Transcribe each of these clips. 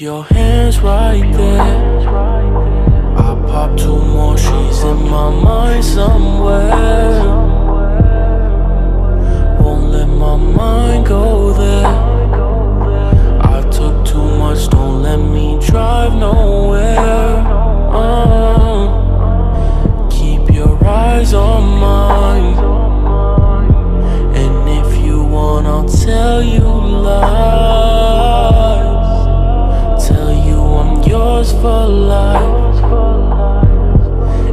Your hands right there. I pop two more, she's in my mind somewhere. Won't let my mind yours for life.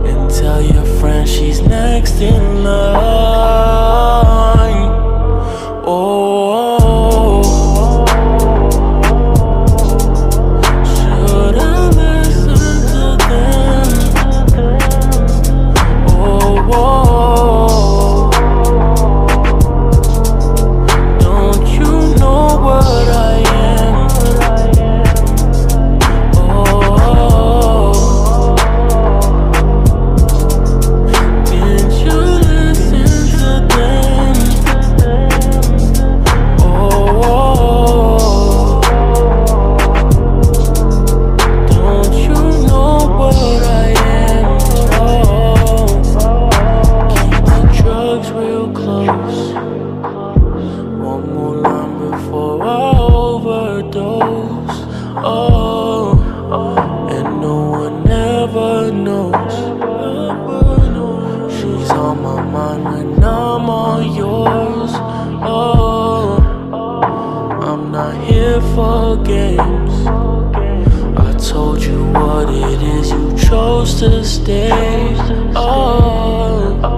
And tell your friend she's next in line. what it is you chose to stay. Oh.